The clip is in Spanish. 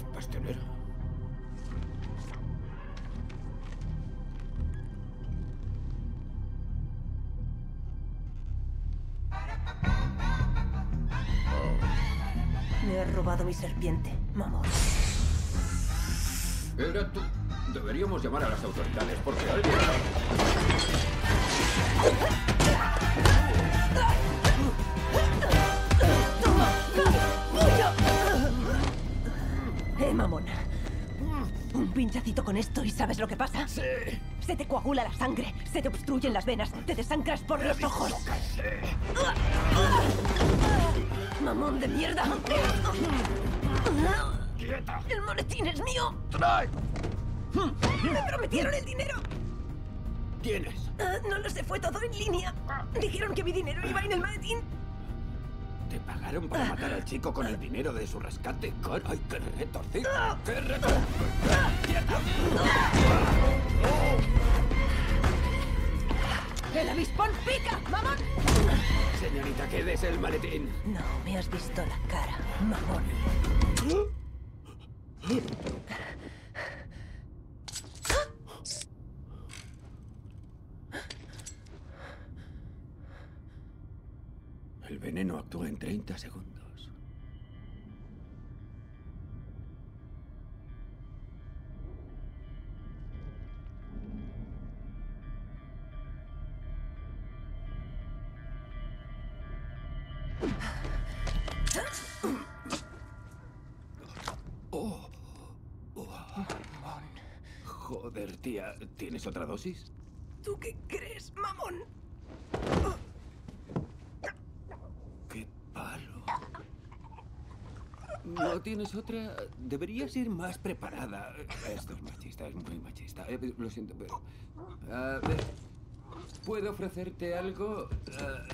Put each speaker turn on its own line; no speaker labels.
pastelera.
Me has robado mi serpiente, mamón.
Era tú. Deberíamos llamar a las autoridades porque alguien...
Eh, mamón. Un pinchacito con esto y ¿sabes lo que pasa?
Sí.
Se te coagula la sangre, se te obstruyen las venas, te desangras por los ojos. ¡Mamón de mierda!
¡Quieta!
¡El maletín es mío!
¡Trae!
¡Me prometieron el dinero!
¿Quién es?
Ah, no lo sé, fue todo en línea. Dijeron que mi dinero iba en el maletín.
¿Te pagaron para matar al chico con el dinero de su rescate? Car- ¡Ay, qué retorcido! ¡Qué retorcido!
¡El avispón pica, mamón!
Señorita, ¿qué es el maletín?
No me has visto la cara, mamón.
El veneno actúa en 30 segundos. Joder, tía, ¿tienes otra dosis?
¿Tú qué crees, mamón?
¡Qué palo! ¿No tienes otra? Deberías ir más preparada. Esto es machista, es muy machista. Eh, Lo siento, pero... A ver, ¿Puedo ofrecerte algo? Ah.